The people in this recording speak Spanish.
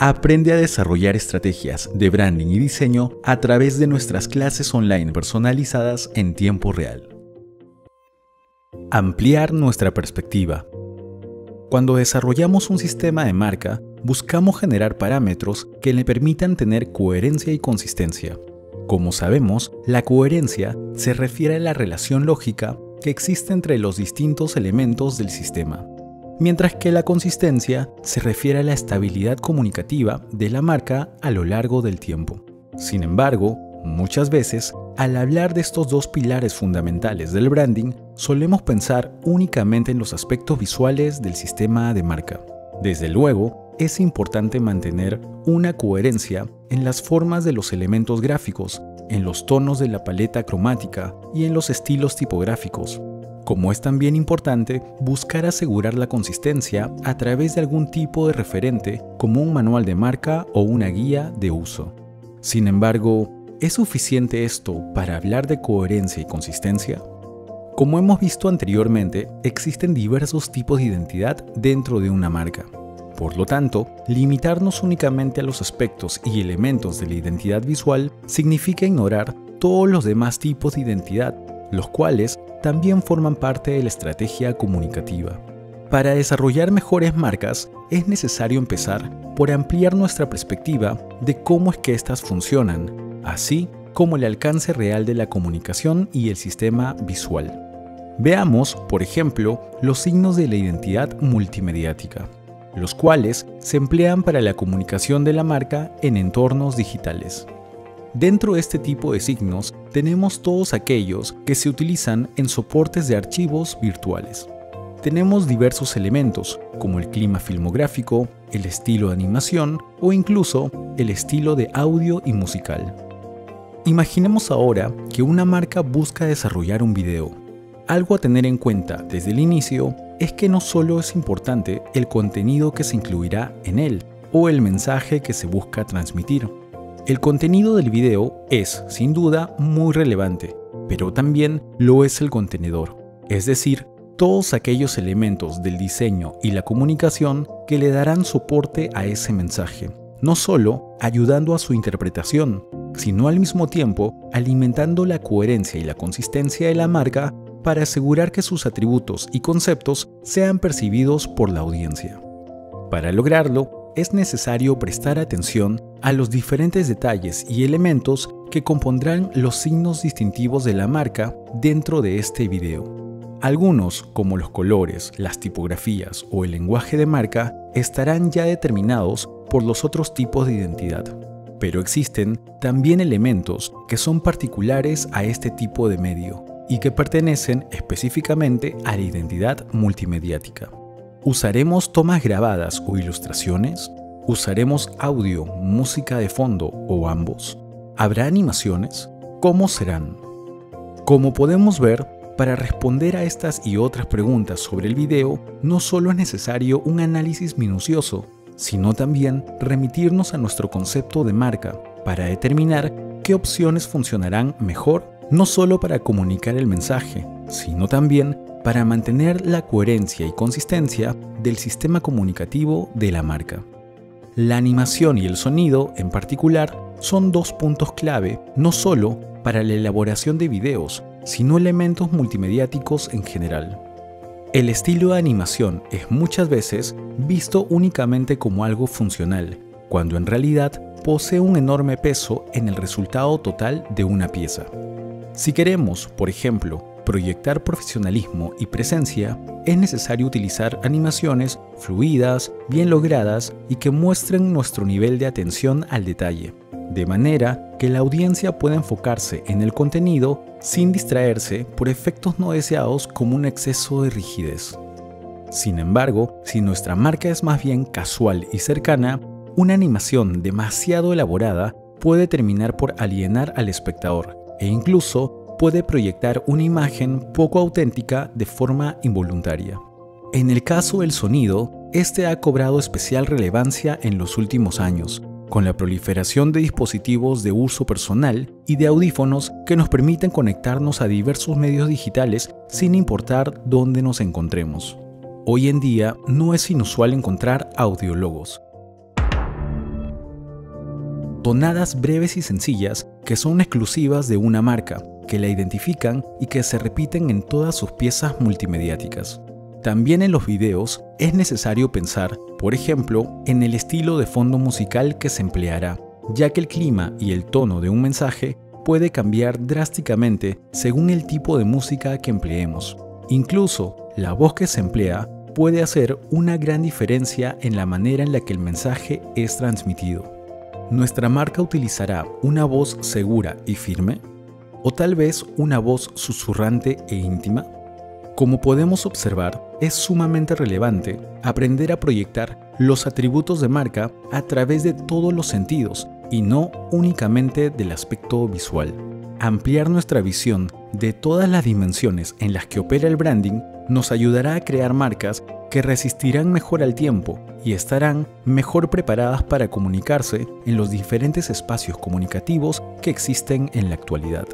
Aprende a desarrollar estrategias de branding y diseño a través de nuestras clases online personalizadas en tiempo real. Ampliar nuestra perspectiva. Cuando desarrollamos un sistema de marca, buscamos generar parámetros que le permitan tener coherencia y consistencia. Como sabemos, la coherencia se refiere a la relación lógica que existe entre los distintos elementos del sistema mientras que la consistencia se refiere a la estabilidad comunicativa de la marca a lo largo del tiempo. Sin embargo, muchas veces, al hablar de estos dos pilares fundamentales del branding, solemos pensar únicamente en los aspectos visuales del sistema de marca. Desde luego, es importante mantener una coherencia en las formas de los elementos gráficos, en los tonos de la paleta cromática y en los estilos tipográficos, como es también importante buscar asegurar la consistencia a través de algún tipo de referente como un manual de marca o una guía de uso. Sin embargo, ¿es suficiente esto para hablar de coherencia y consistencia? Como hemos visto anteriormente, existen diversos tipos de identidad dentro de una marca. Por lo tanto, limitarnos únicamente a los aspectos y elementos de la identidad visual significa ignorar todos los demás tipos de identidad, los cuales también forman parte de la estrategia comunicativa. Para desarrollar mejores marcas es necesario empezar por ampliar nuestra perspectiva de cómo es que éstas funcionan, así como el alcance real de la comunicación y el sistema visual. Veamos, por ejemplo, los signos de la identidad multimediática, los cuales se emplean para la comunicación de la marca en entornos digitales. Dentro de este tipo de signos tenemos todos aquellos que se utilizan en soportes de archivos virtuales. Tenemos diversos elementos, como el clima filmográfico, el estilo de animación o incluso el estilo de audio y musical. Imaginemos ahora que una marca busca desarrollar un video. Algo a tener en cuenta desde el inicio es que no solo es importante el contenido que se incluirá en él o el mensaje que se busca transmitir, el contenido del video es, sin duda, muy relevante, pero también lo es el contenedor, es decir, todos aquellos elementos del diseño y la comunicación que le darán soporte a ese mensaje, no solo ayudando a su interpretación, sino al mismo tiempo alimentando la coherencia y la consistencia de la marca para asegurar que sus atributos y conceptos sean percibidos por la audiencia. Para lograrlo, es necesario prestar atención a los diferentes detalles y elementos que compondrán los signos distintivos de la marca dentro de este video. Algunos, como los colores, las tipografías o el lenguaje de marca, estarán ya determinados por los otros tipos de identidad. Pero existen también elementos que son particulares a este tipo de medio y que pertenecen específicamente a la identidad multimediática. ¿Usaremos tomas grabadas o ilustraciones? ¿Usaremos audio, música de fondo o ambos? ¿Habrá animaciones? ¿Cómo serán? Como podemos ver, para responder a estas y otras preguntas sobre el video, no solo es necesario un análisis minucioso, sino también remitirnos a nuestro concepto de marca para determinar qué opciones funcionarán mejor no solo para comunicar el mensaje, sino también para mantener la coherencia y consistencia del sistema comunicativo de la marca. La animación y el sonido, en particular, son dos puntos clave no solo para la elaboración de videos, sino elementos multimediáticos en general. El estilo de animación es muchas veces visto únicamente como algo funcional, cuando en realidad posee un enorme peso en el resultado total de una pieza. Si queremos, por ejemplo, proyectar profesionalismo y presencia, es necesario utilizar animaciones fluidas, bien logradas y que muestren nuestro nivel de atención al detalle, de manera que la audiencia pueda enfocarse en el contenido sin distraerse por efectos no deseados como un exceso de rigidez. Sin embargo, si nuestra marca es más bien casual y cercana, una animación demasiado elaborada puede terminar por alienar al espectador e incluso puede proyectar una imagen poco auténtica de forma involuntaria. En el caso del sonido, este ha cobrado especial relevancia en los últimos años, con la proliferación de dispositivos de uso personal y de audífonos que nos permiten conectarnos a diversos medios digitales sin importar dónde nos encontremos. Hoy en día no es inusual encontrar audiólogos, tonadas breves y sencillas que son exclusivas de una marca, que la identifican y que se repiten en todas sus piezas multimediáticas. También en los videos es necesario pensar, por ejemplo, en el estilo de fondo musical que se empleará, ya que el clima y el tono de un mensaje puede cambiar drásticamente según el tipo de música que empleemos. Incluso la voz que se emplea puede hacer una gran diferencia en la manera en la que el mensaje es transmitido. ¿Nuestra marca utilizará una voz segura y firme? ¿O tal vez una voz susurrante e íntima? Como podemos observar, es sumamente relevante aprender a proyectar los atributos de marca a través de todos los sentidos y no únicamente del aspecto visual. Ampliar nuestra visión de todas las dimensiones en las que opera el branding nos ayudará a crear marcas que resistirán mejor al tiempo y estarán mejor preparadas para comunicarse en los diferentes espacios comunicativos que existen en la actualidad.